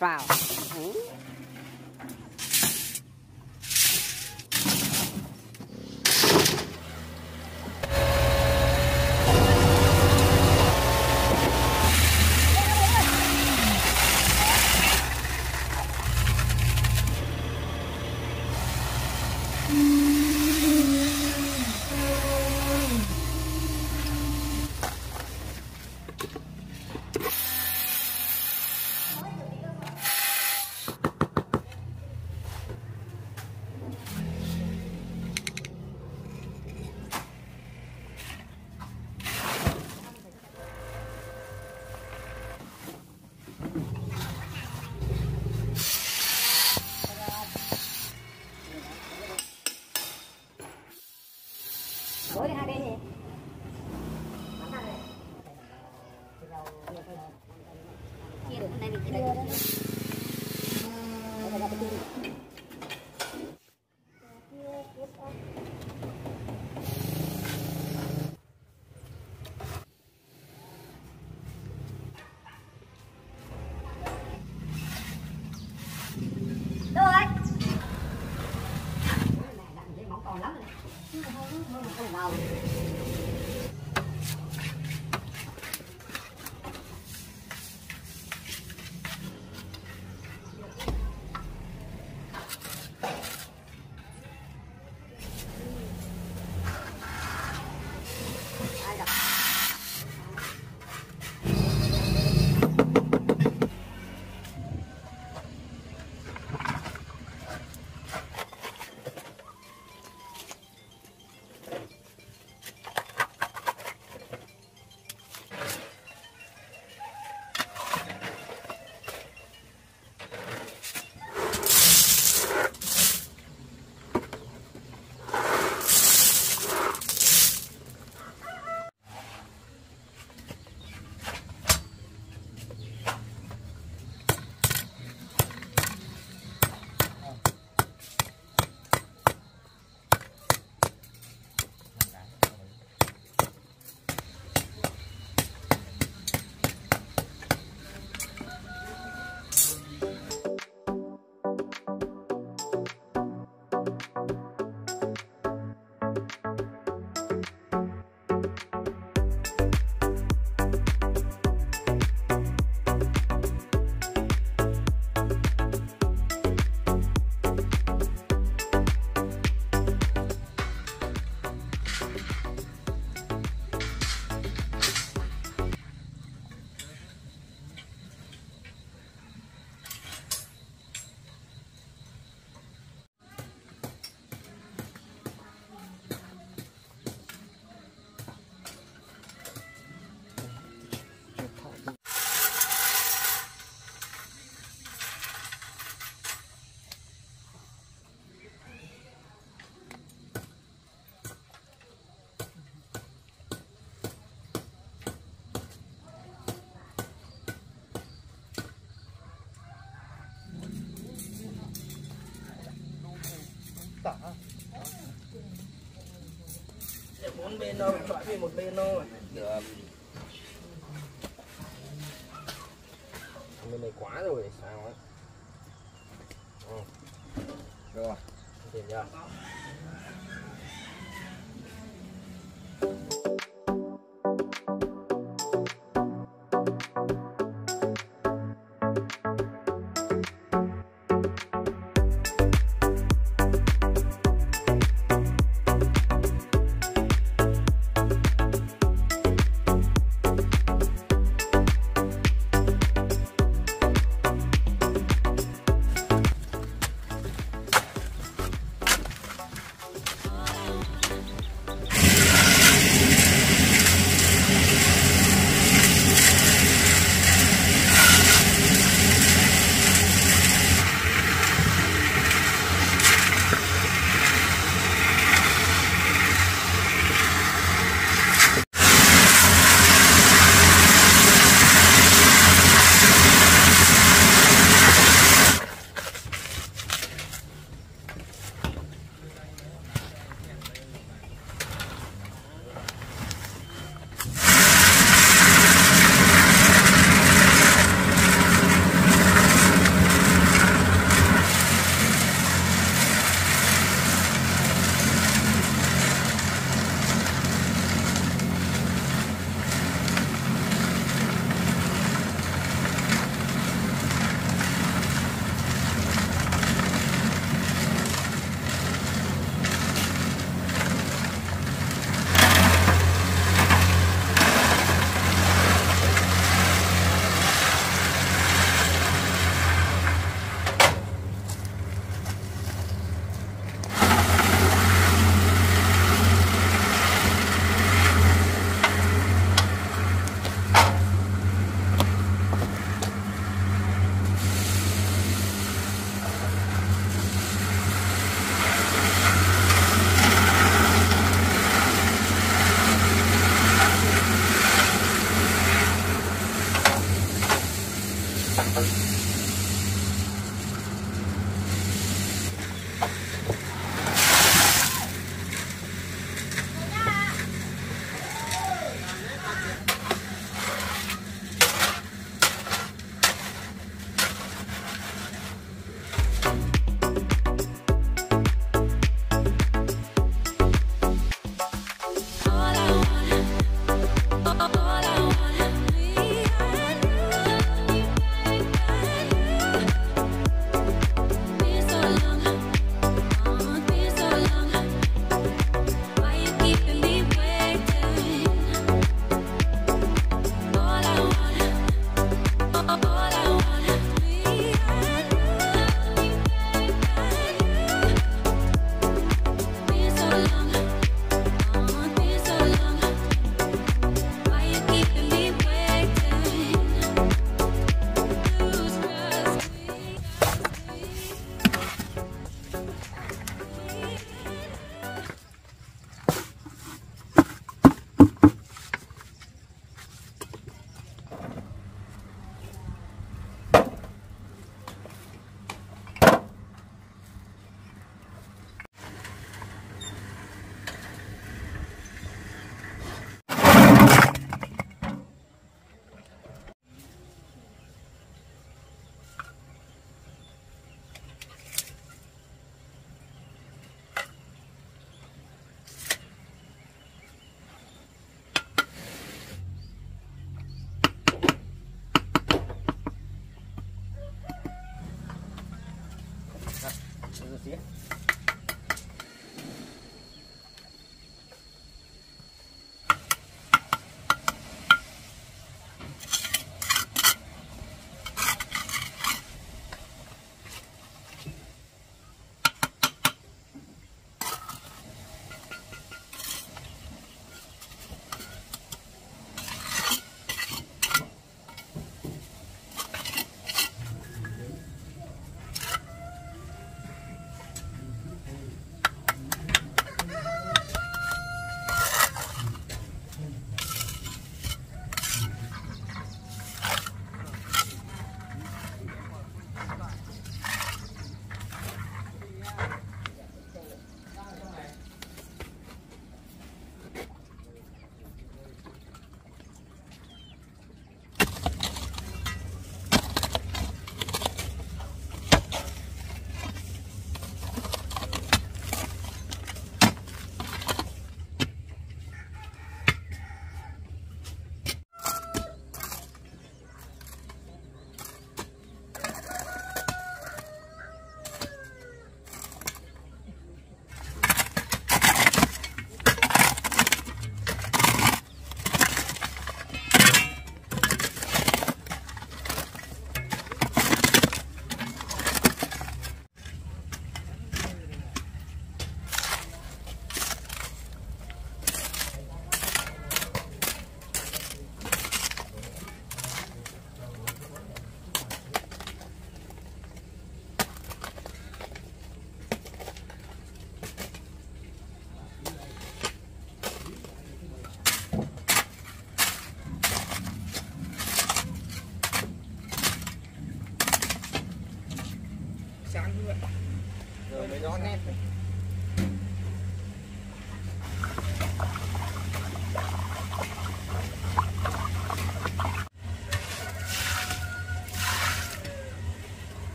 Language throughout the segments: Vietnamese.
vào bên đâu, phải vì một bên thôi. được bên này quá rồi sao ấy ừ. rồi tiền chưa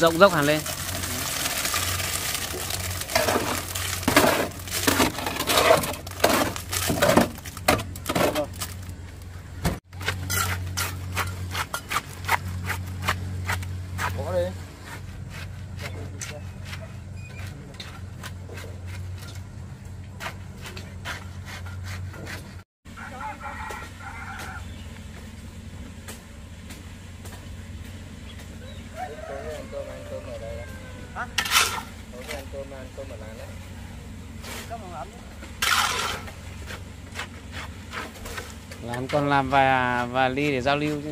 Rộng dốc hẳn lên bỏ đi Tối nay ăn cơm ăn cơm ở đây đấy. Hả? Tối nay ăn cơm ăn cơm ở làng đấy. các món ấm làm còn làm vài vài ly để giao lưu chứ.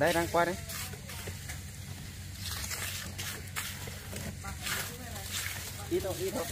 Đây đang qua đấy ít thôi ít thôi.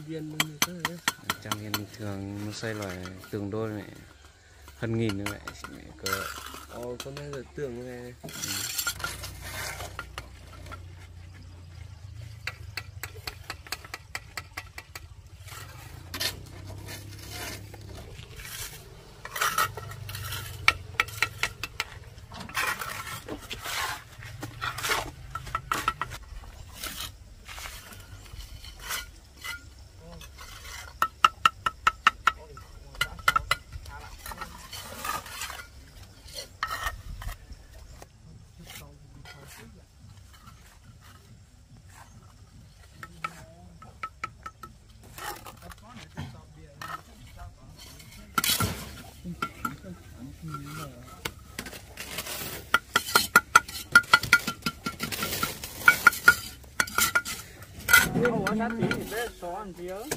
viên trang viên thường nó xây loại tường đôi này hơn nghìn nữa mẹ cỡ ồ con này là tường này ừ. Yeah.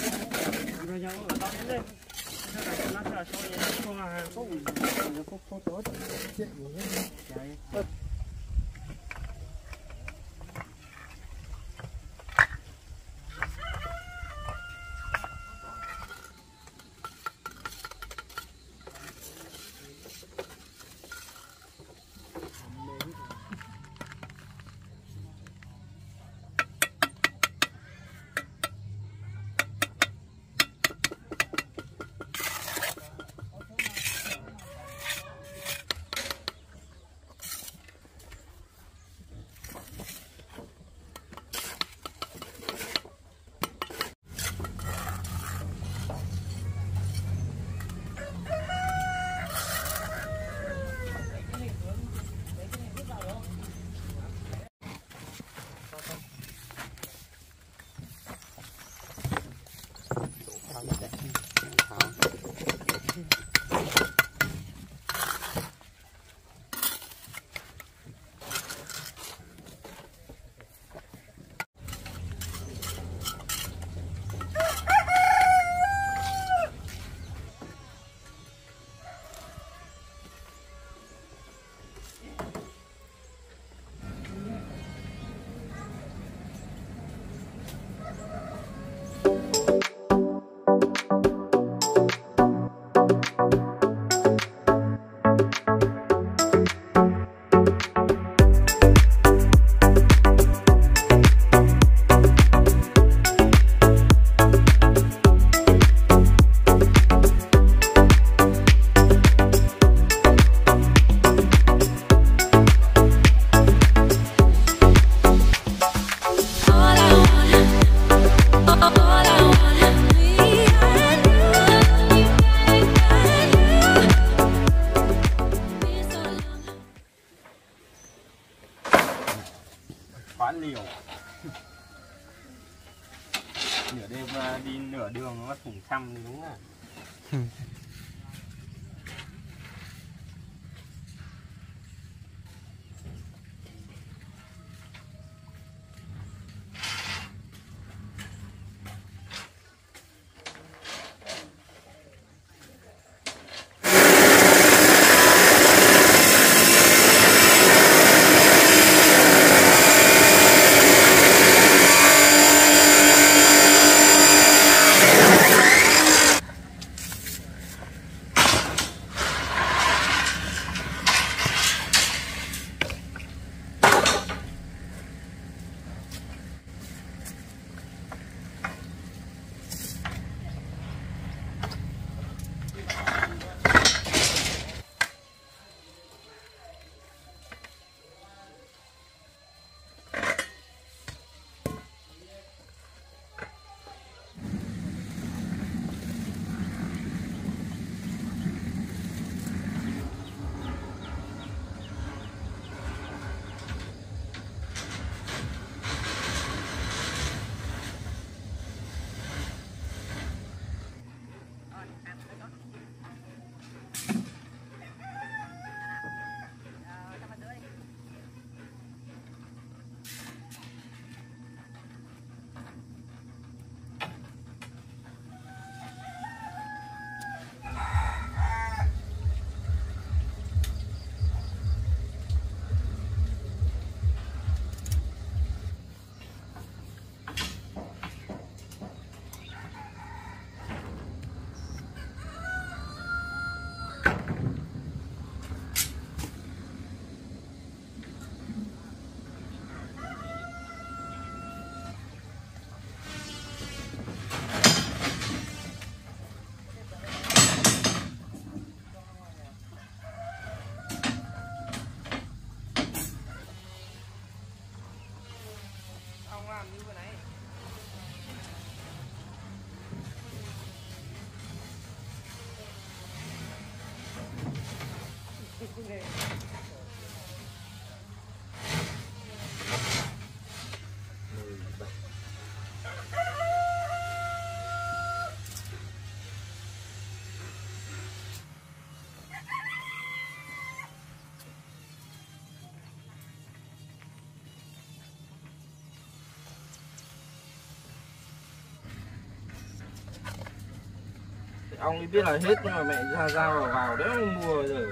Ông ấy biết là hết nhưng mà mẹ ra ra vào vào đấy mua rồi.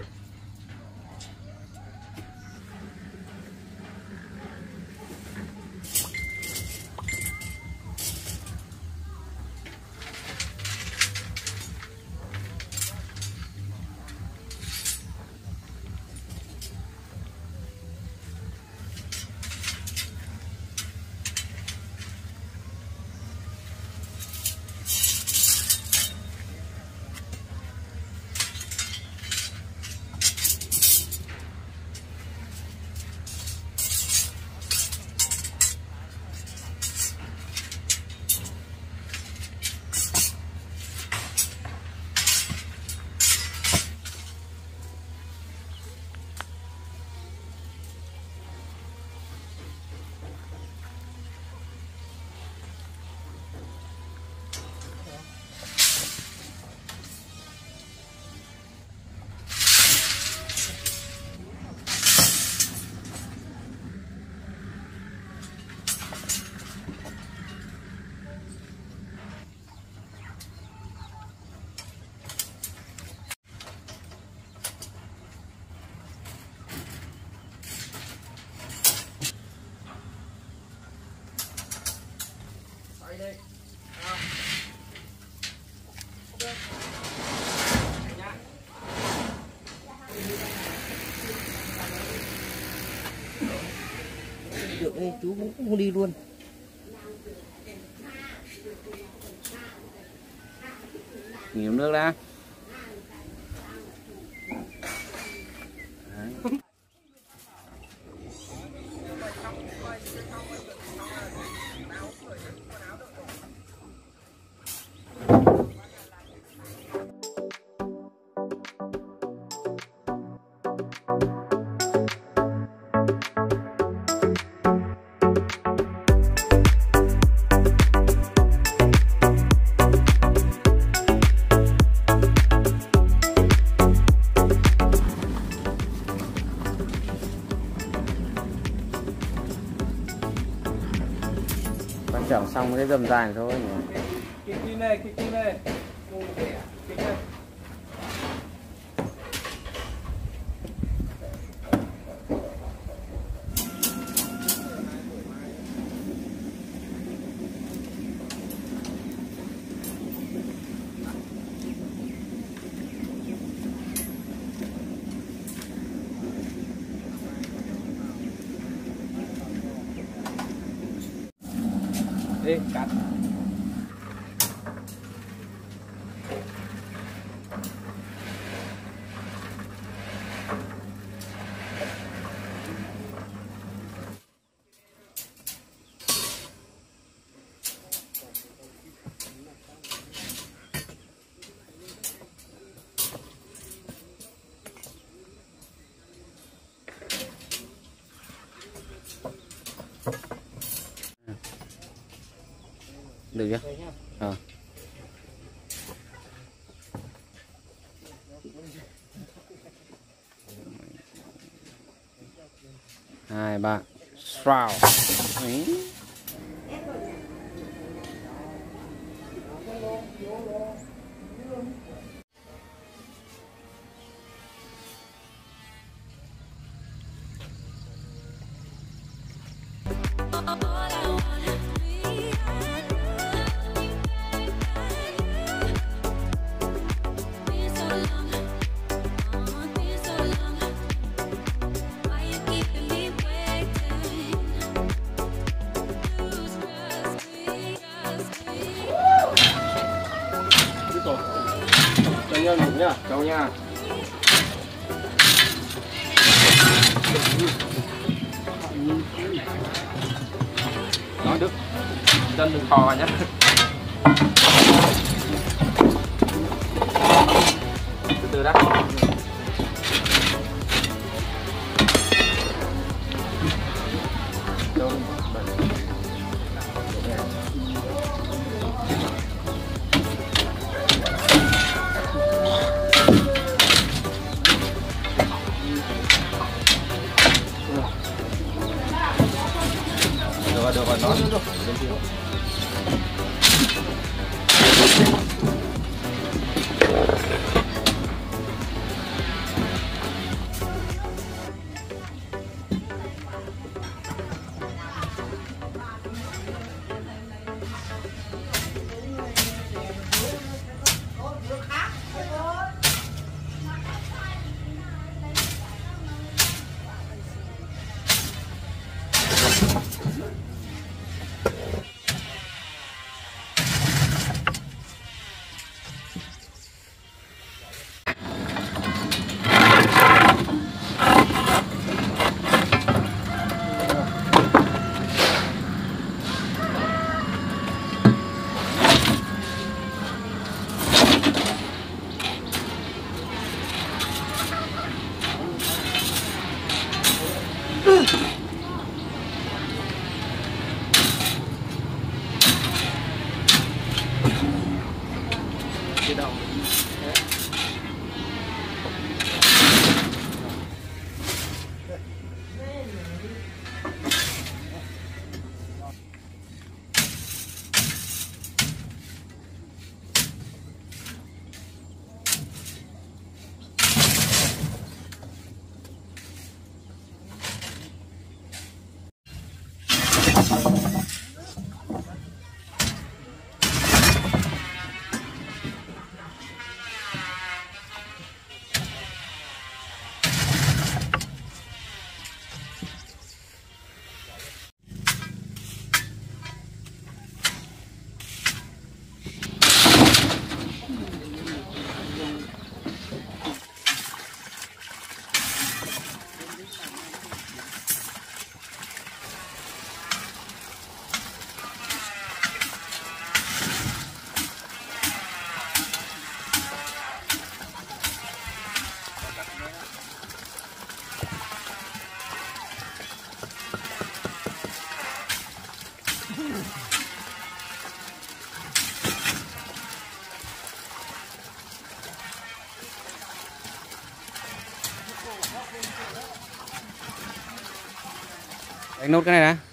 Đây chú cũng không đi luôn. Cái dầm dài thôi nhỉ kim này kịch kim này kịch này đi cắt được chưa hai ba. Sao nói đức. Chân đừng khò nhé Đánh nốt cái này đã.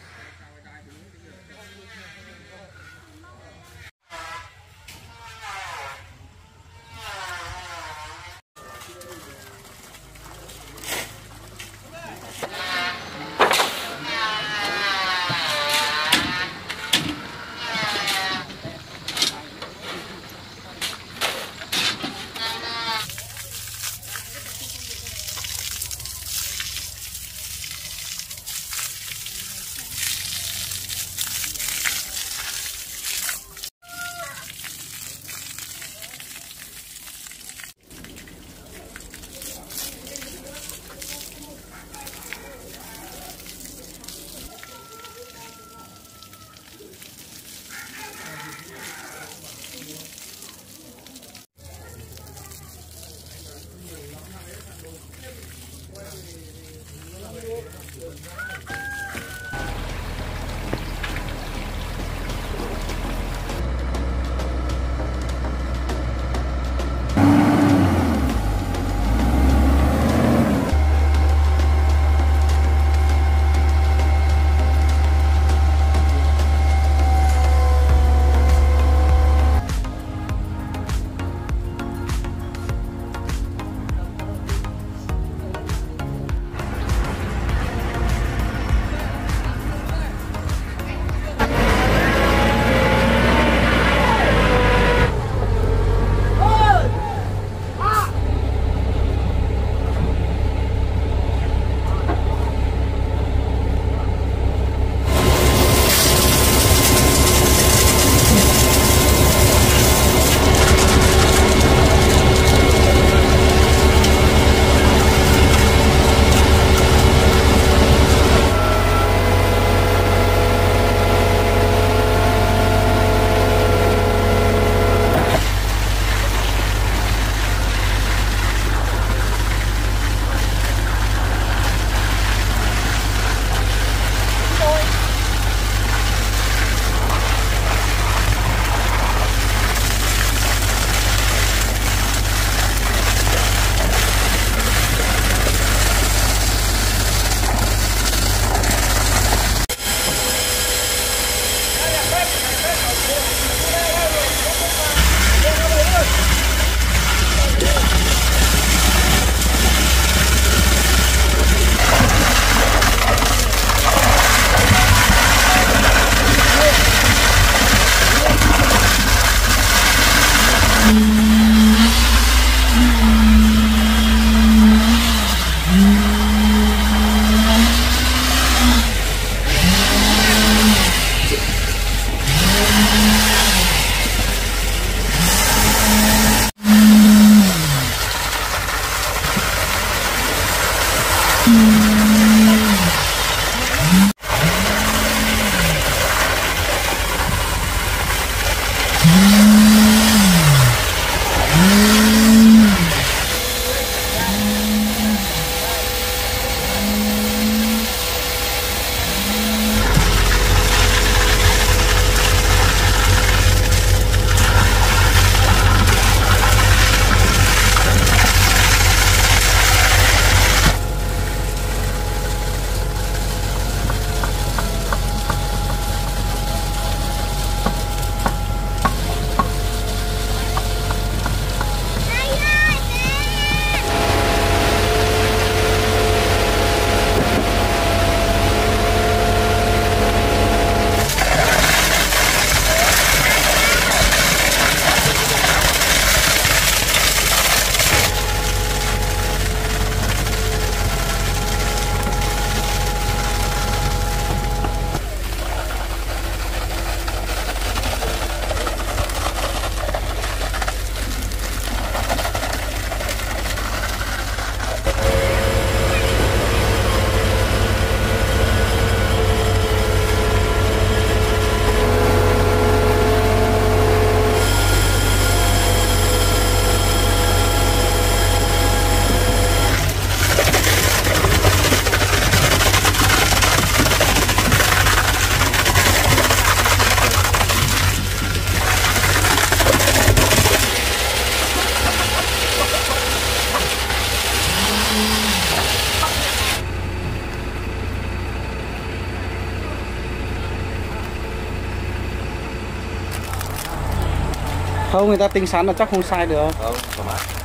Không, người ta tính sẵn là chắc không sai được. Không, thoải.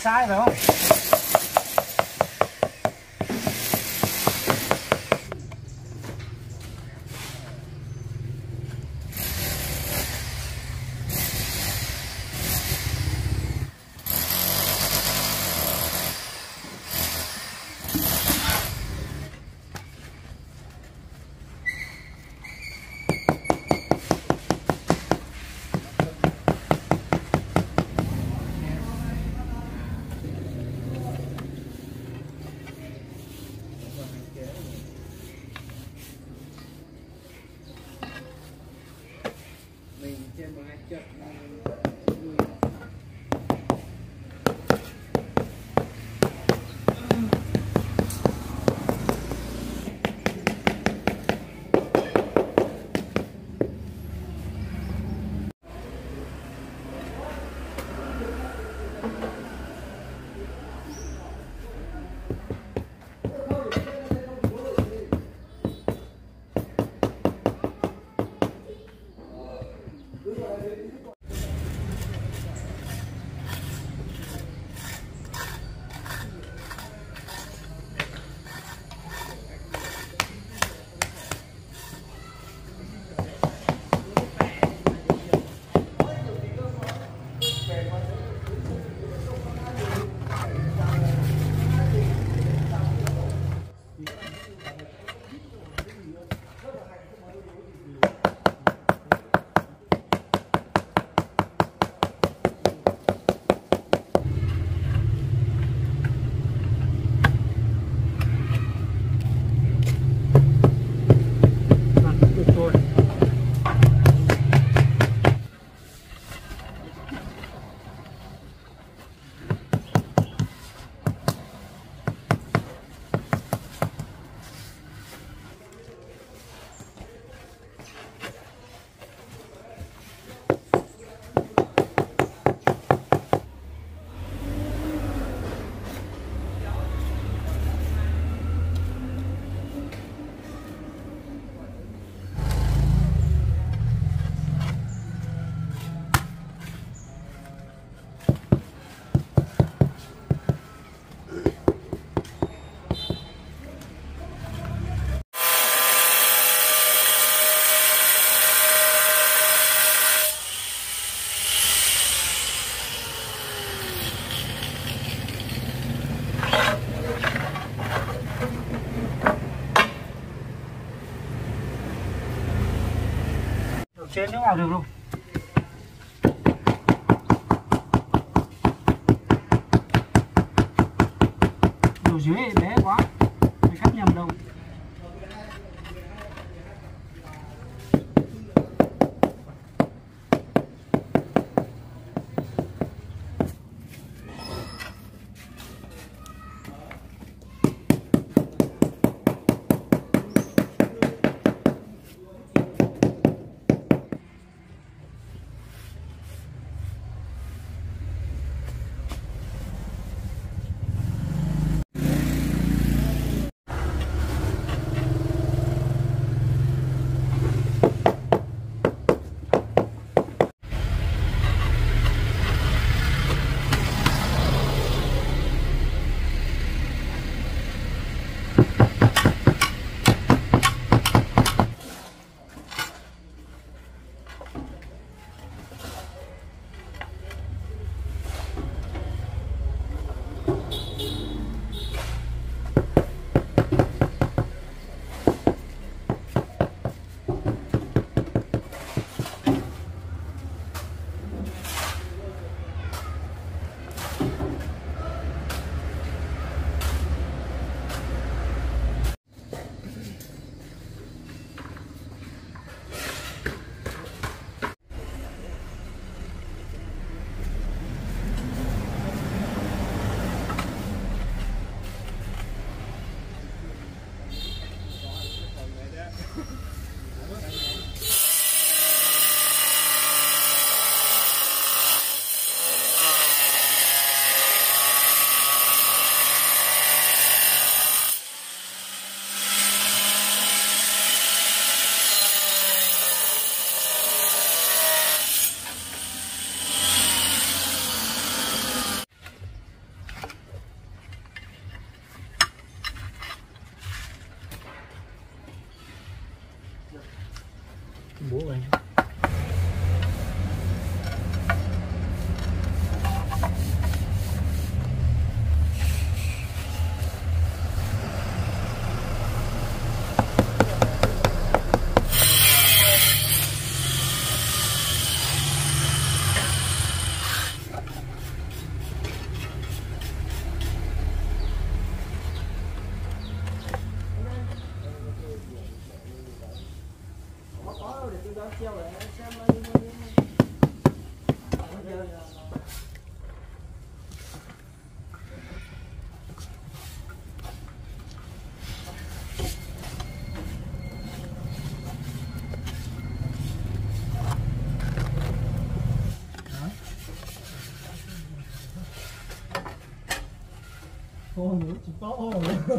Sai phải không Ở trên nó vào được luôn nữa chỉ có ô nữa.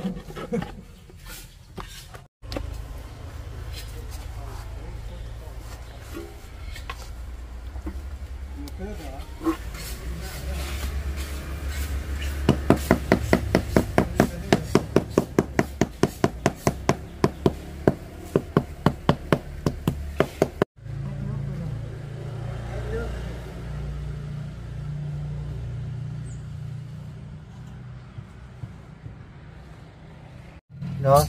Rồi.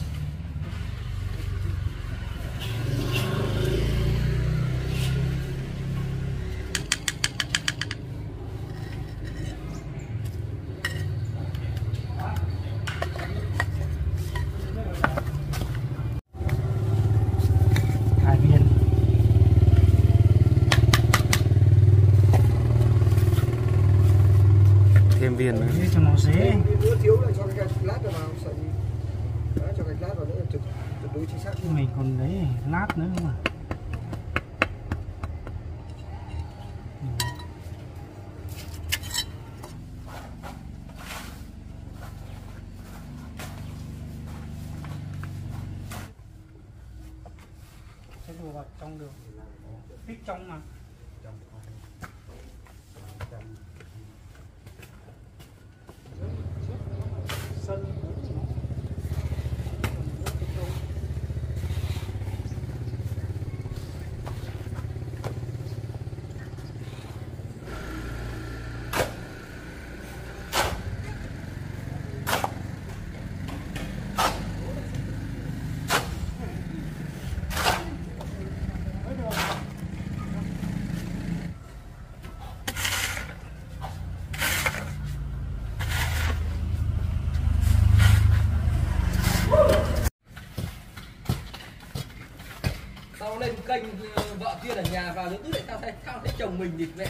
Hai viên. Nữa Để cho nó dễ. Thiếu lại cho cái gạch lát vào sợi cho gạch lát vào nữa là tuyệt đối chính xác Mình còn đấy lát nữa mà. Sẽ đổ vào trong được. Thích trong mà. Sân Tao lên kênh ờ, vợ kia ở nhà vào nữa lại tao thấy tao thấy chồng mình địt mẹ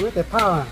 tao biết tệp phao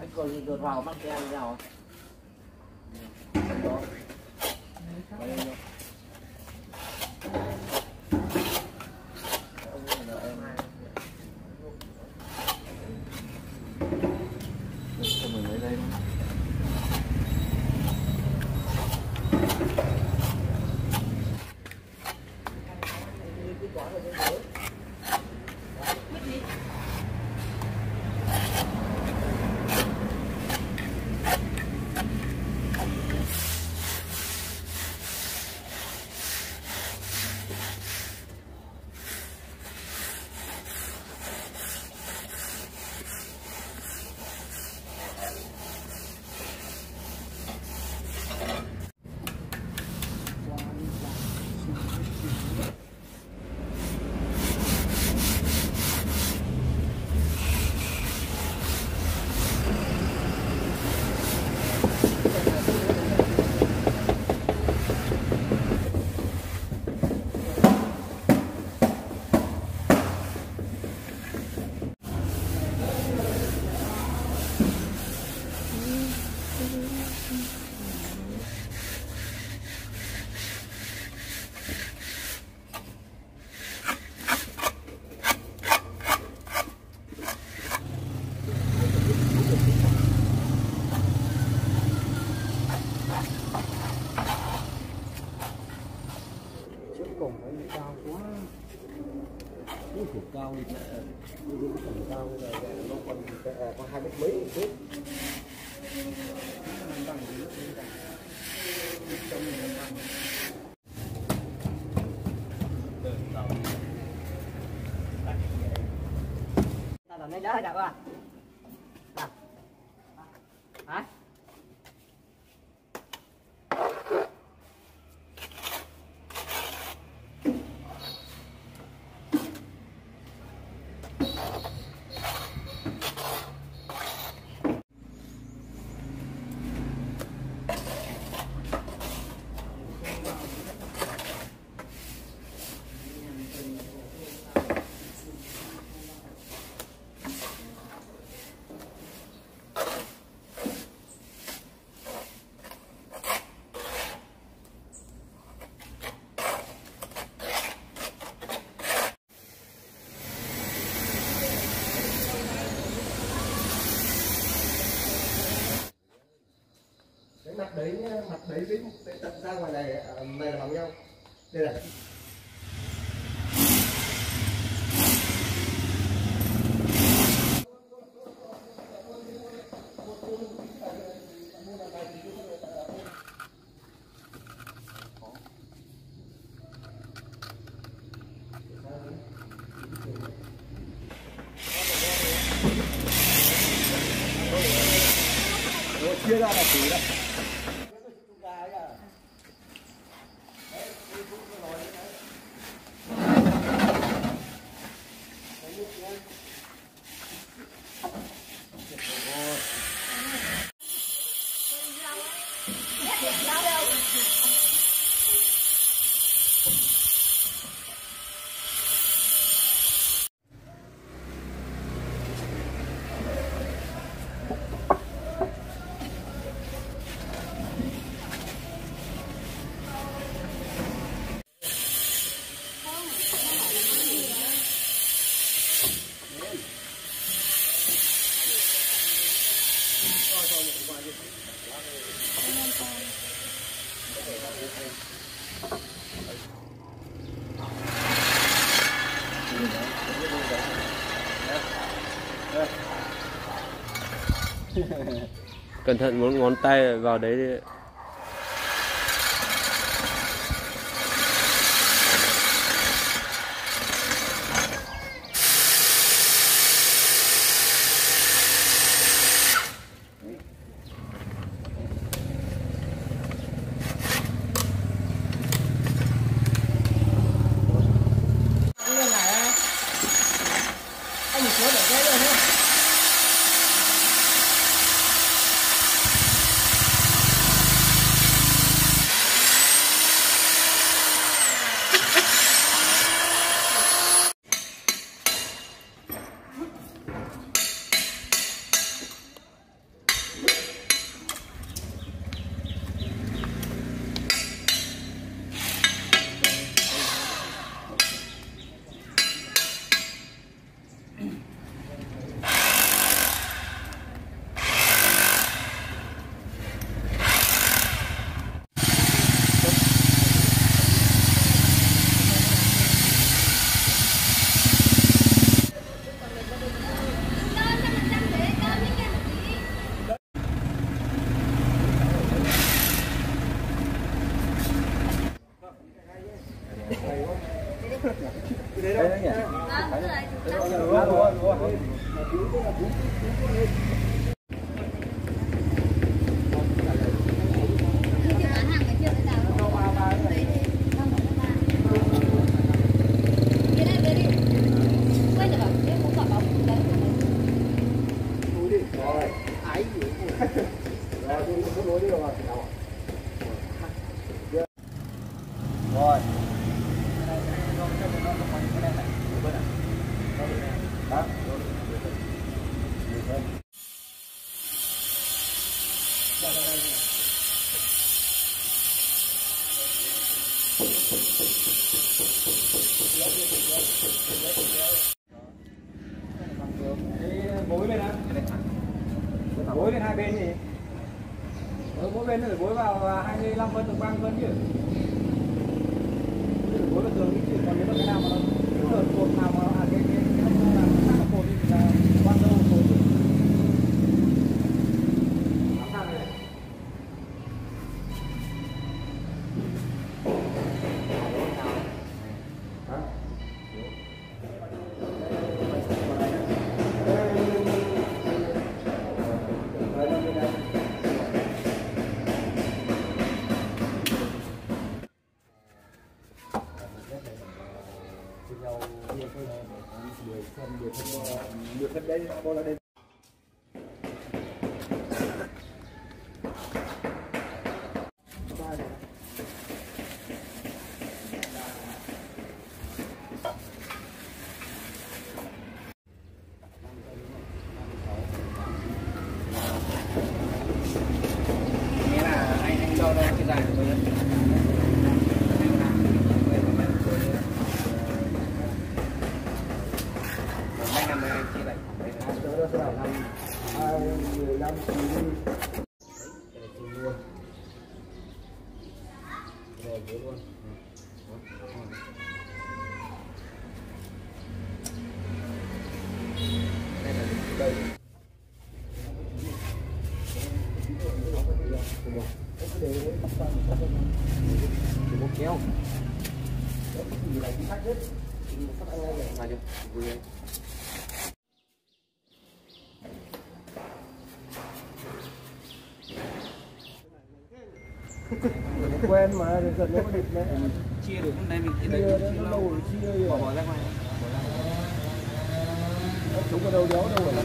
Anh còn được vào mang theo nhau mình Ờ, có hai mét mấy một chút. Ta làm lấy đó được không mặt đấy ờ, mặt đấy với cái tận ra ngoài này à, này là bằng nhau đây này Rồi, chia ra là chỉ đây cẩn thận một ngón tay vào đấy dólares. quen mà dần dần nó địch đấy. Chia được hôm nay mình chia đấy chia lâu chia bỏ bỏ ra ngoài bỏ ra ngoài. Chúng ở đâu đó đâu rồi?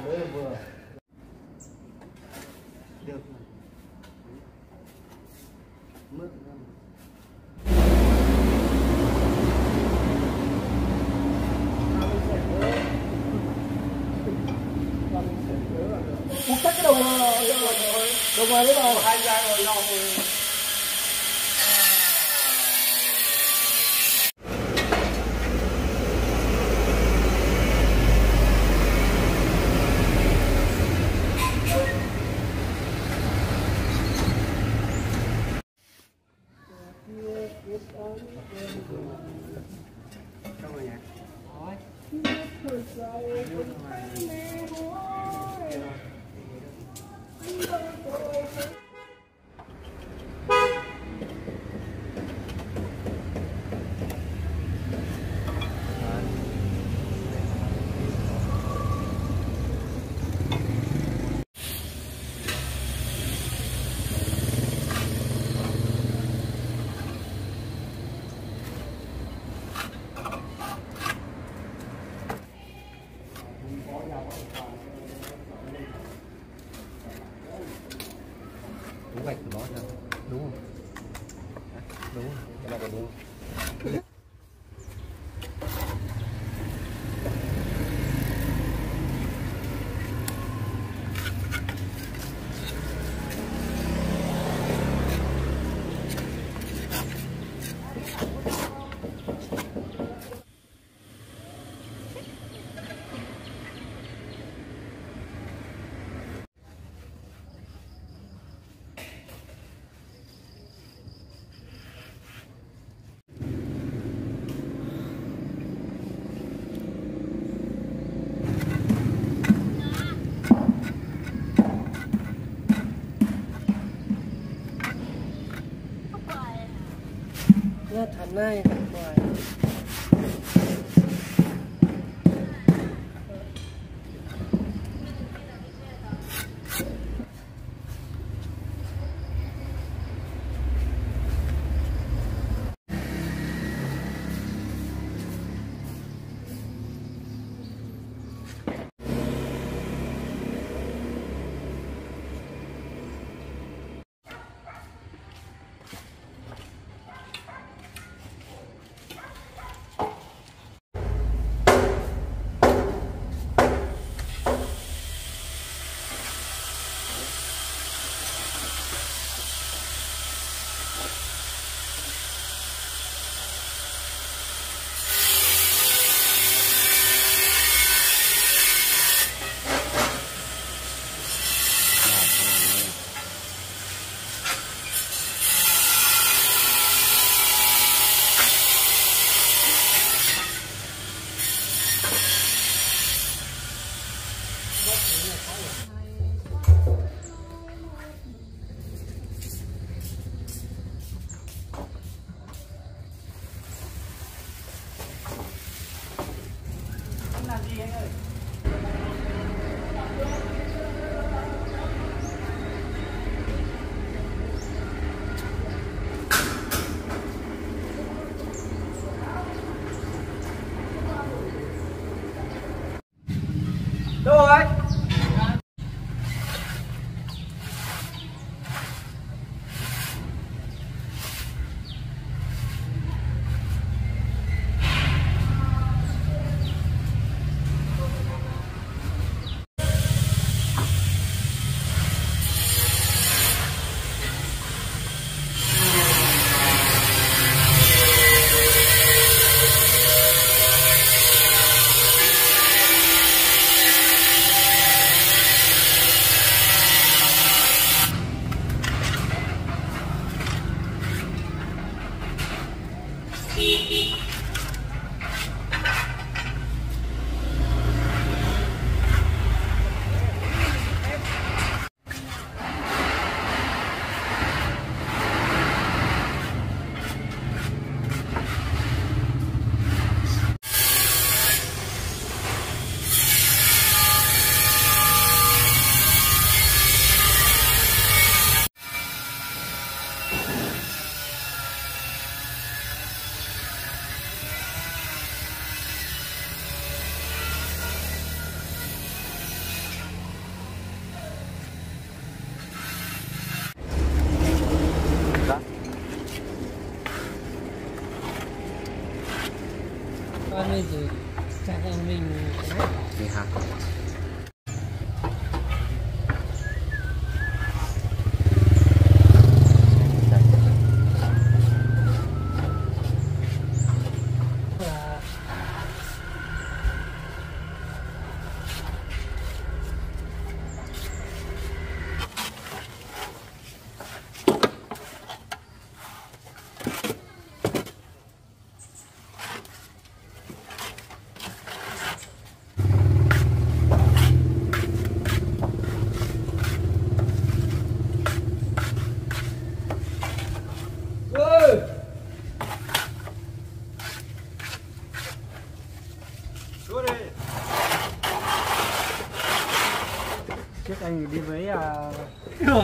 Bà lên vừa được mượn Cắt cái đầu đầu ngoài đấy vào hai giang Nó thành này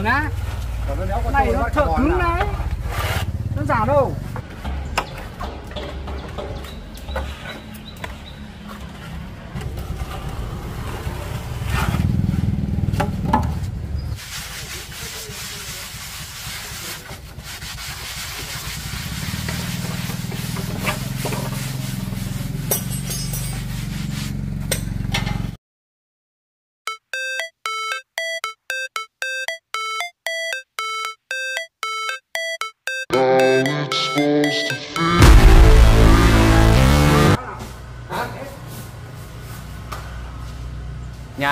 á. Này nó thợ cứng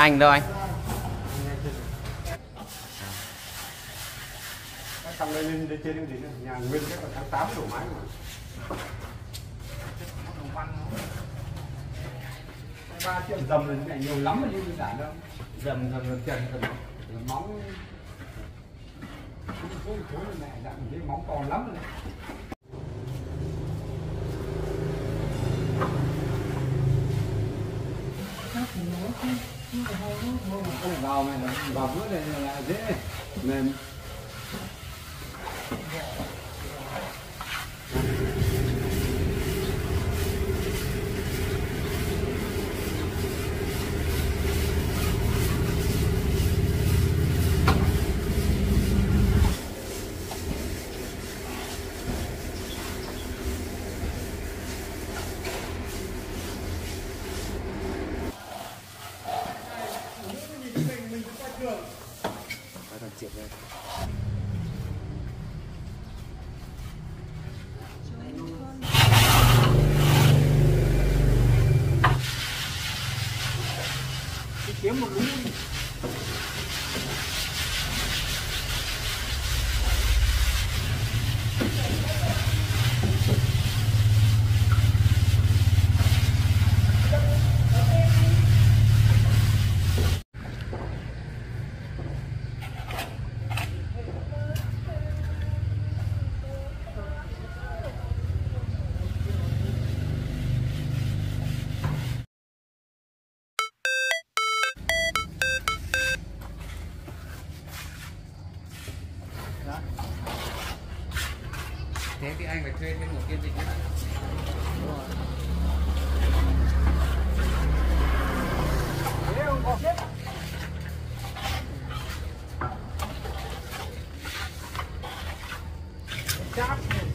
anh thôi. móng móng móng móng móng không vào này vào bữa này là dễ mềm. thuê thêm một phiên dịch nữa Chop.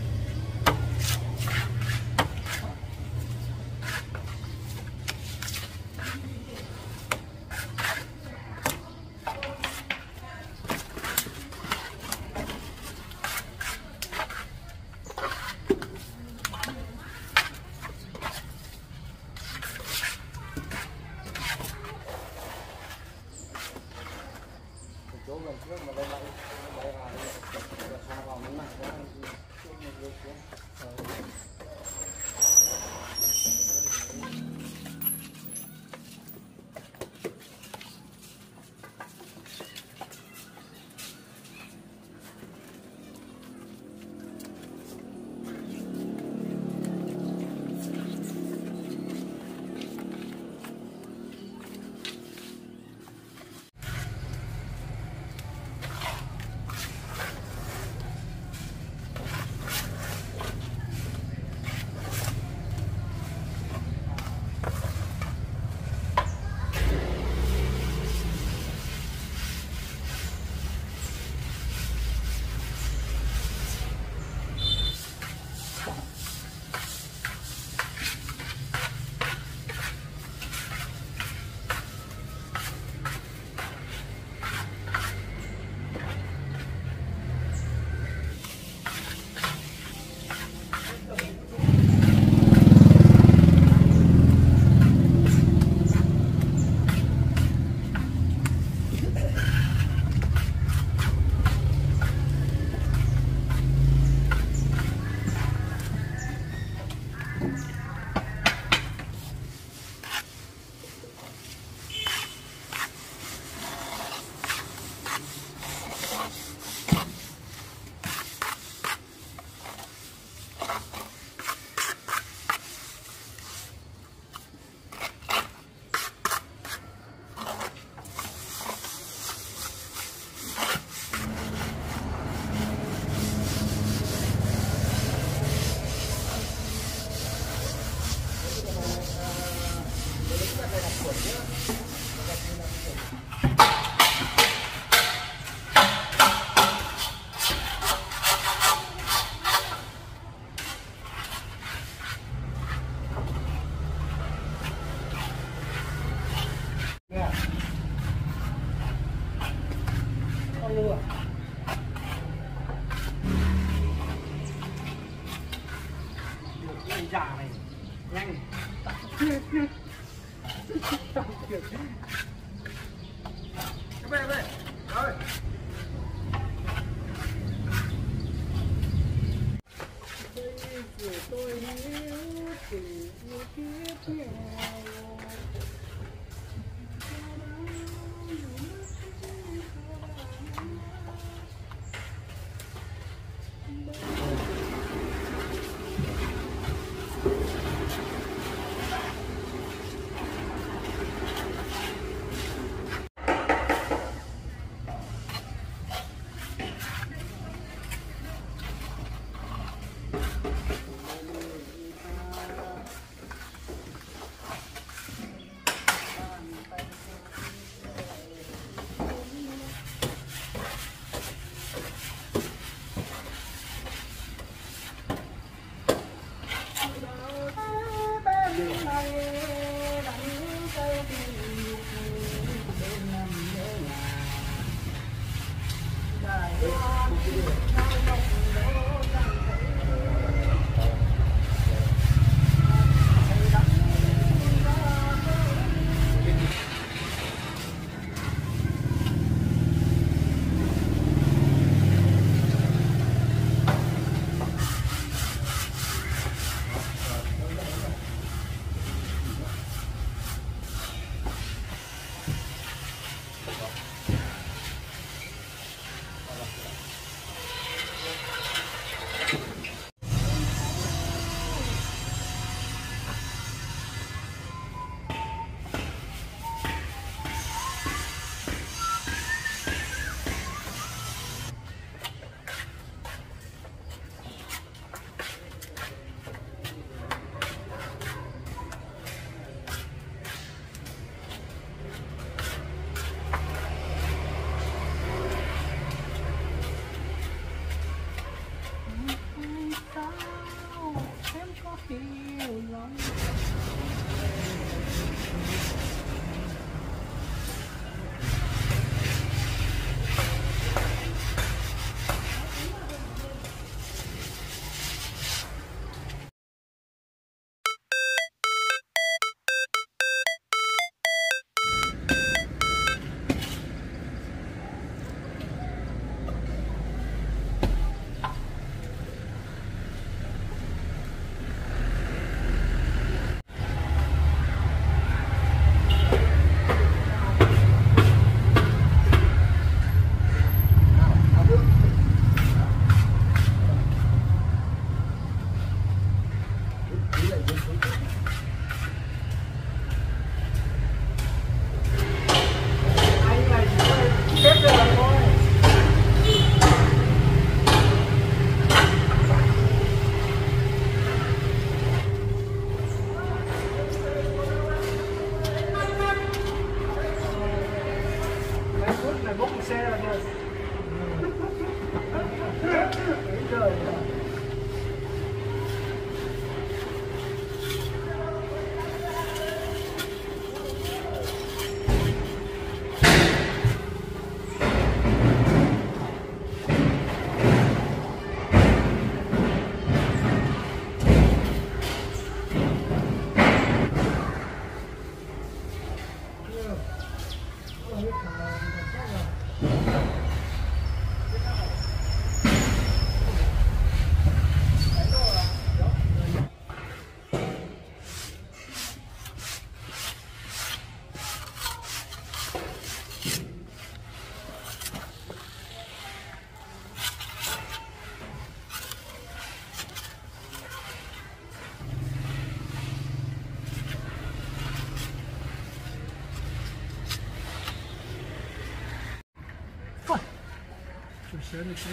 Sớm thì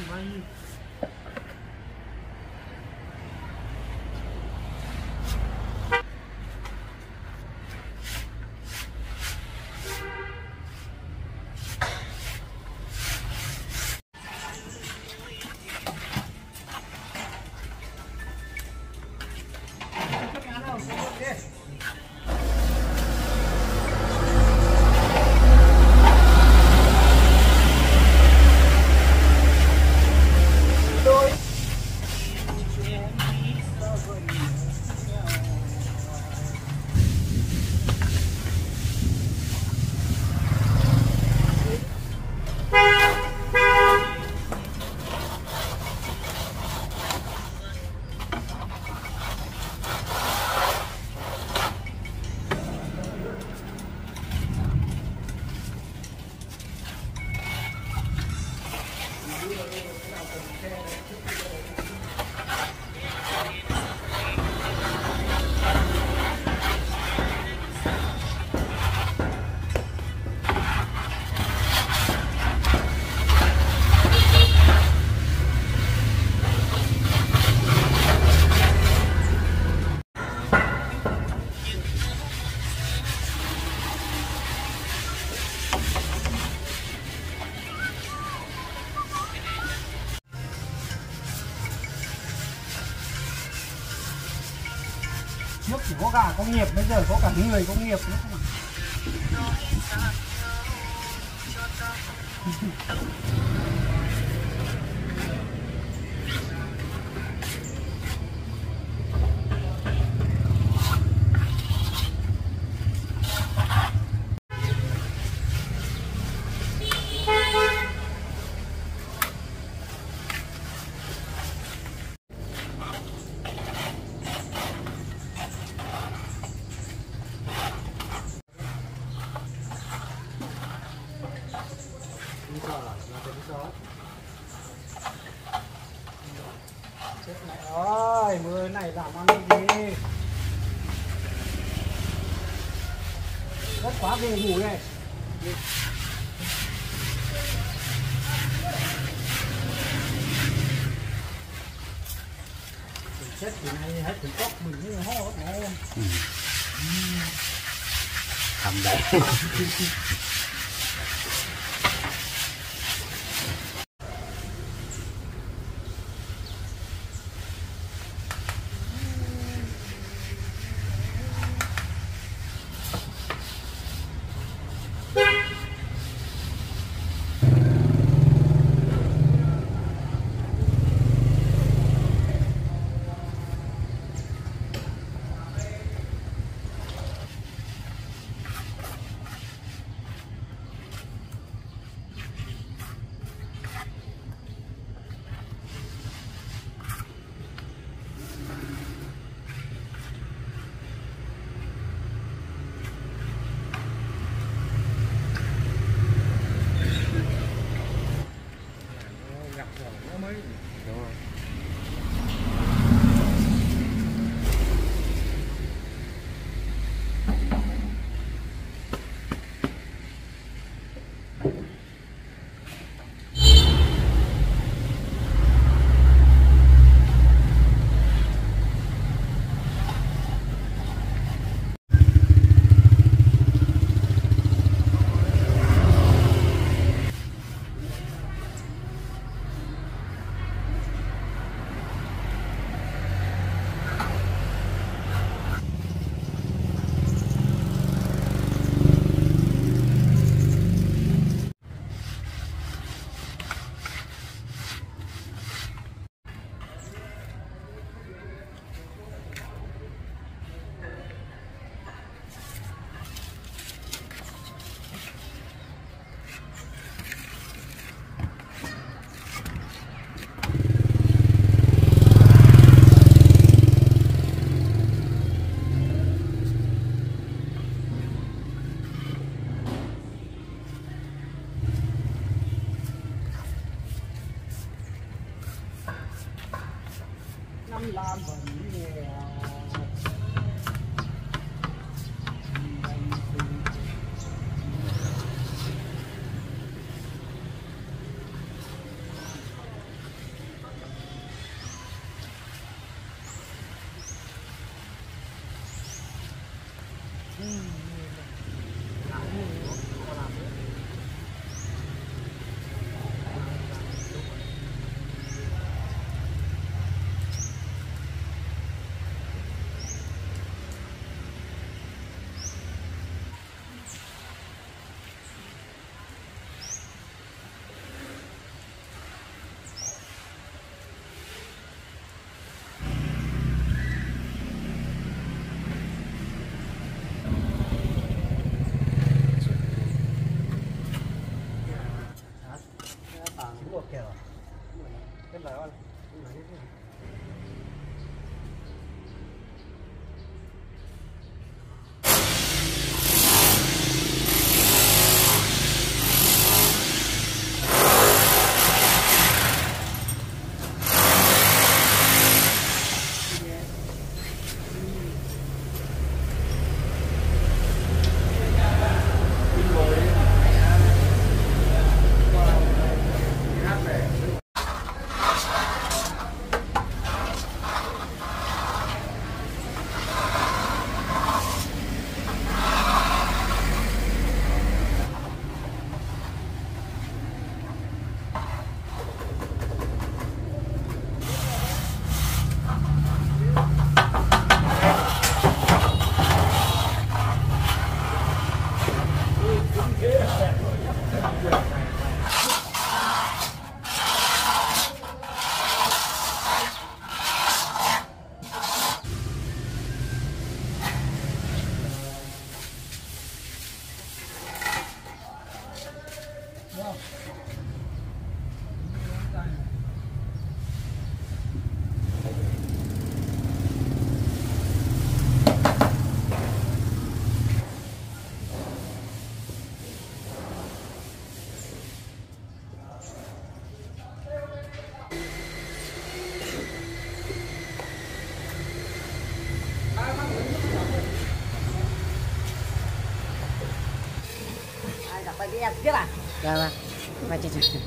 công nghiệp bây giờ có cả người công nghiệp. nữa I'm bẩn nè à dạ vâng mà chị chị này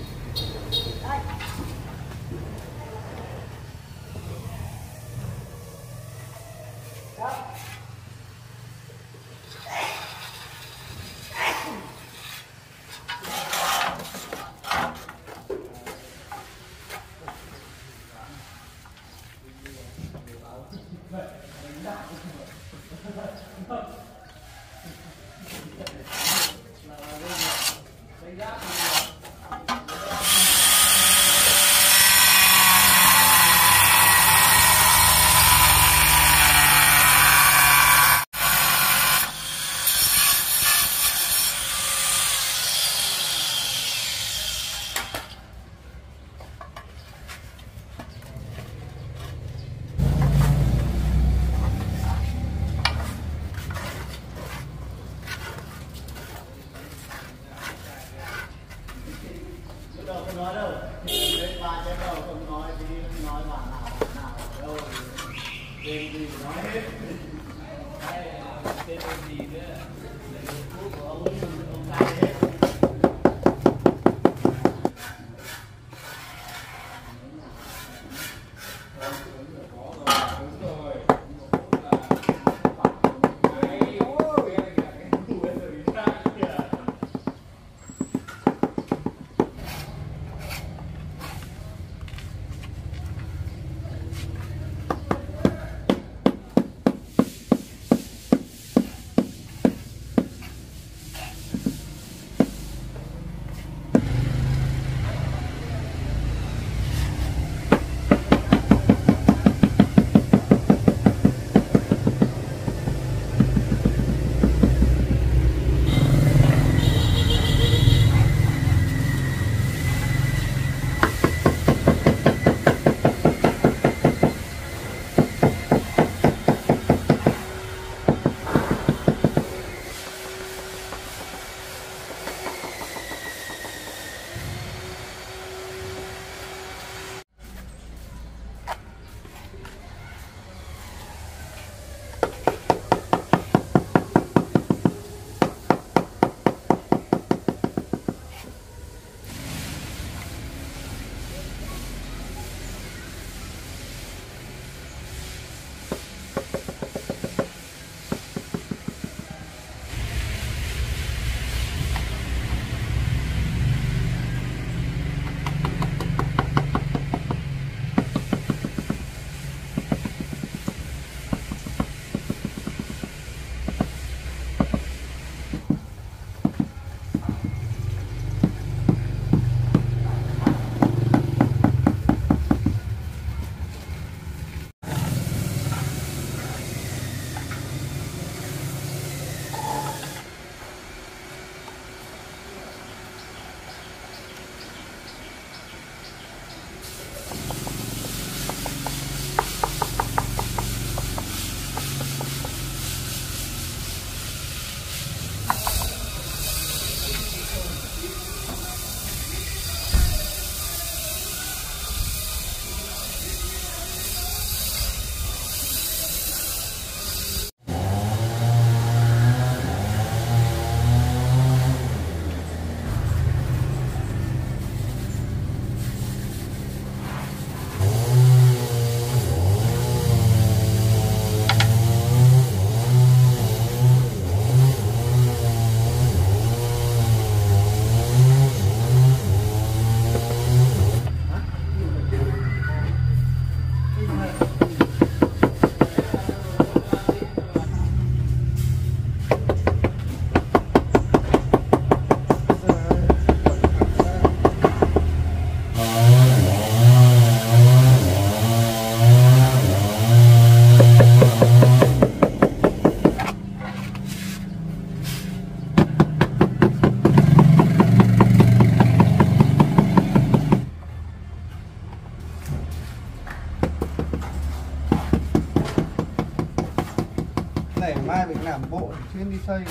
hindi tayo.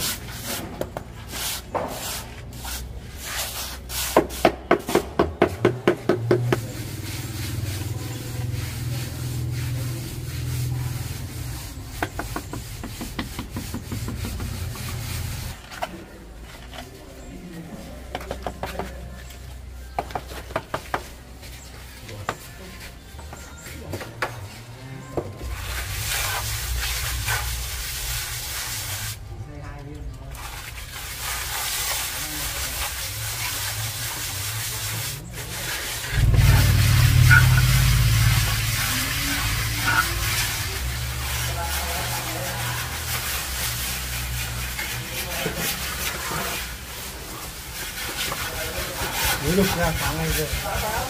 Đi xây Mới lục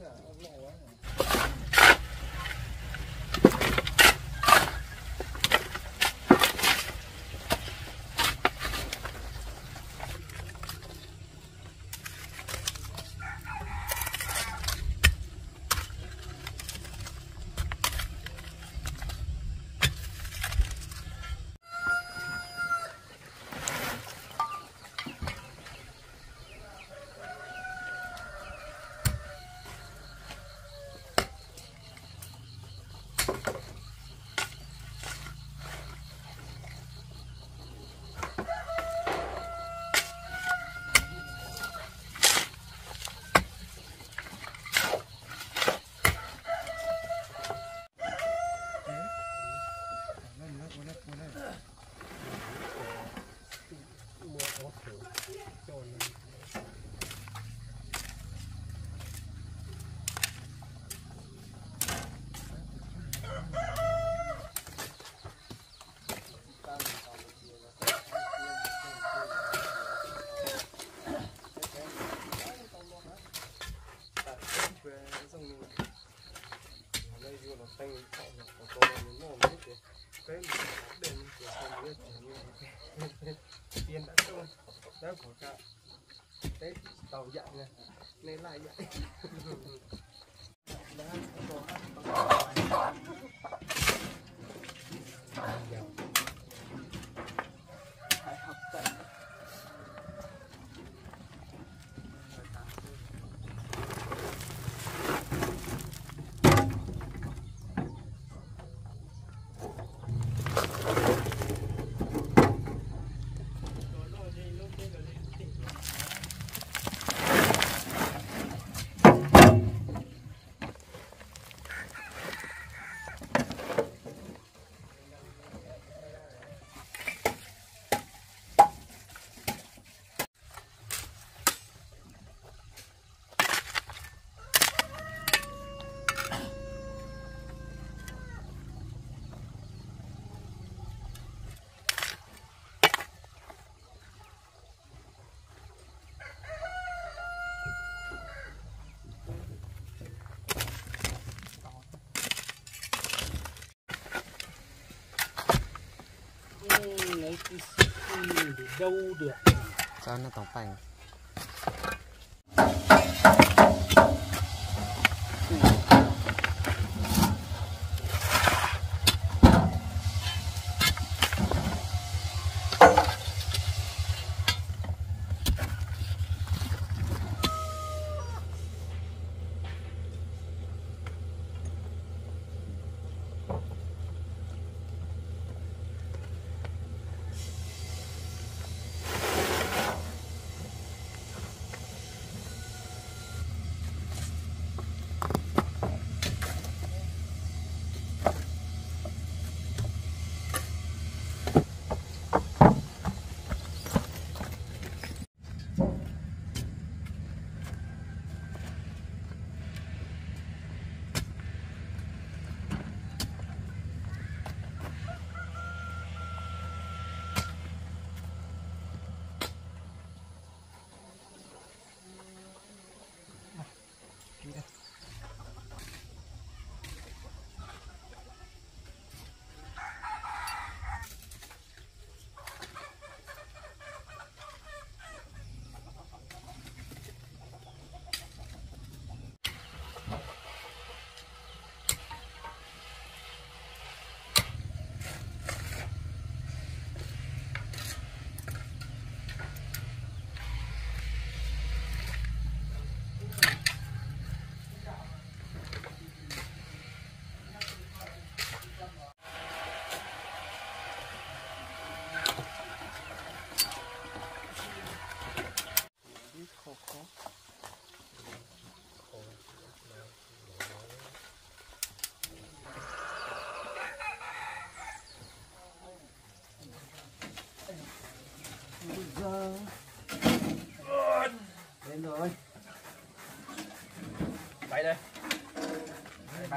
ra sáng nay rồi. thằng cái mà nghe chứ thằng rau sẽ mẹ quá tiền đã trôi đã của cả tết tàu dạy này nên lại dạy cái để đâu được. Cho nó tổng phành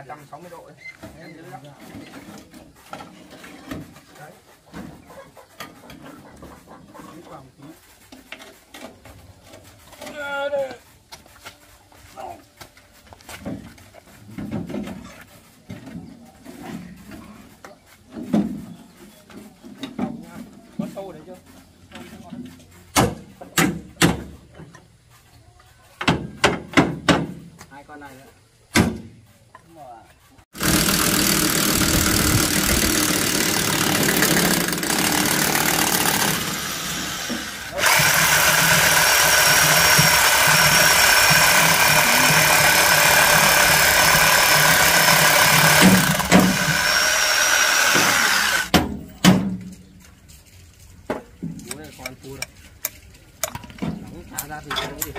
360 độ đấy. còn cua rồi nóng thả ra thì không có gì.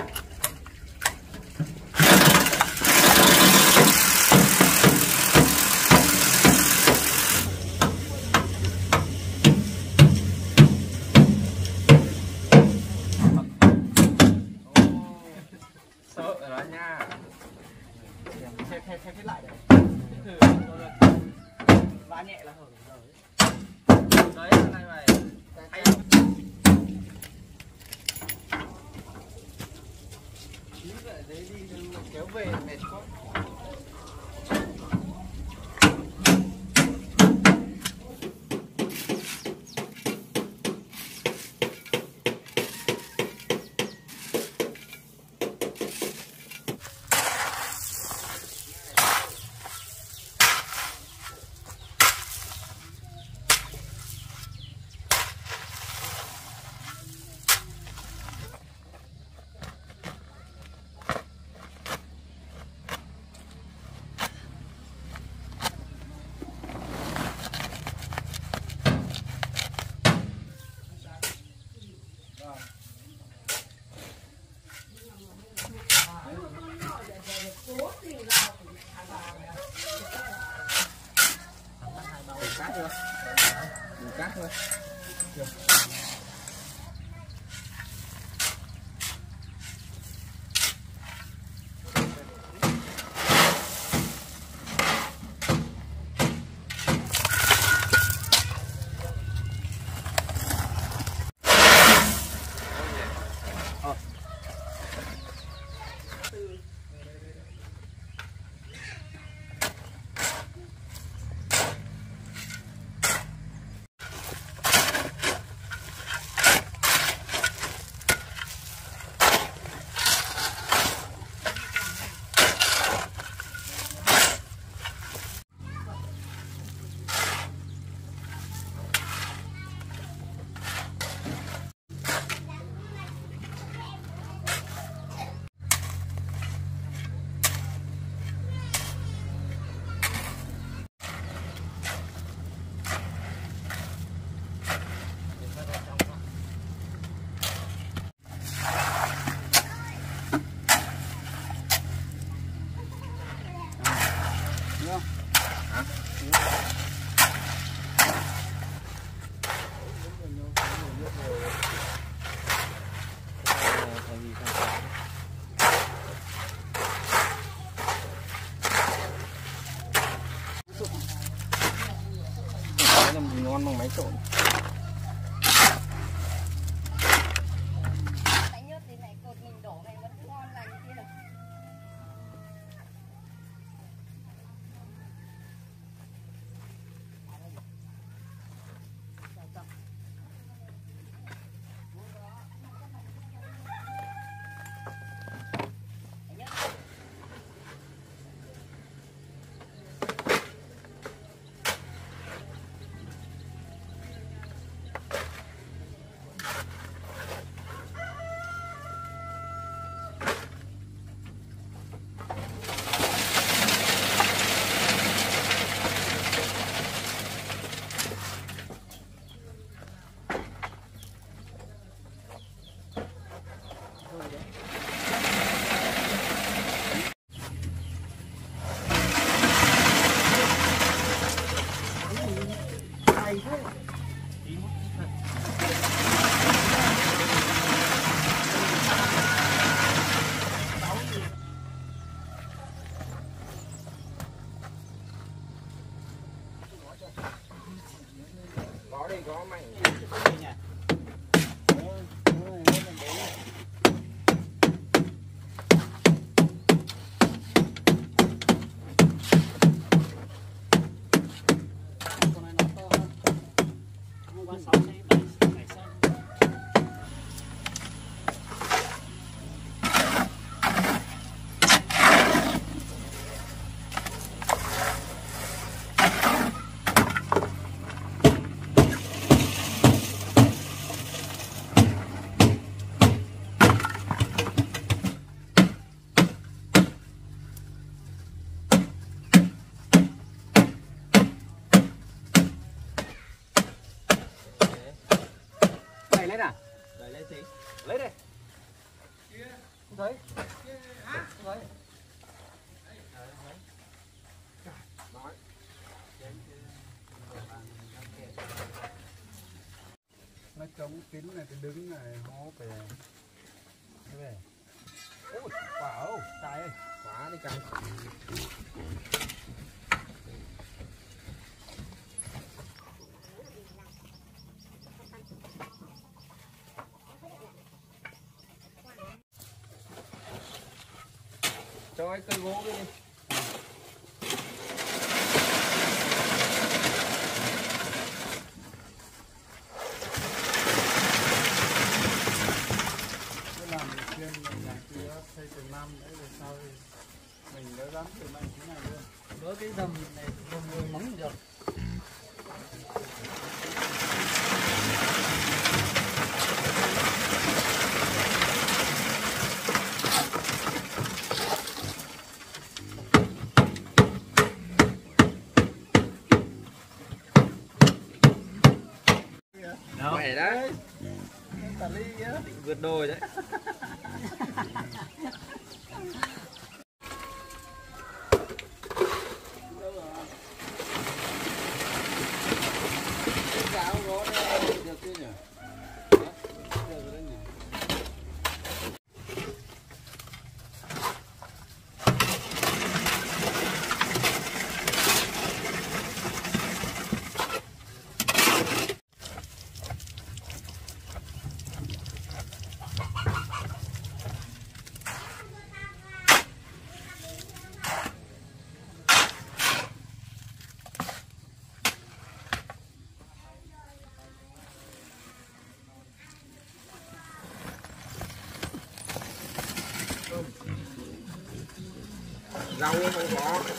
này tôi đứng này nó về. Thế về. Ôi, quả ô, trời ơi. Quả đi căng cho cái cây gỗ đi. it. Nguyên.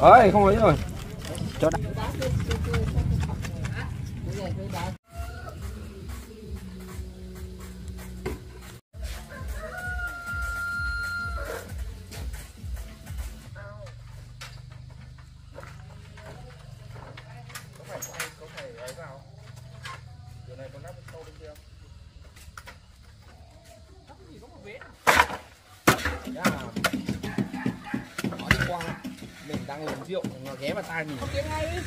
ấy không ấy rồi. Nó ghé vào tai mình tiếng ngay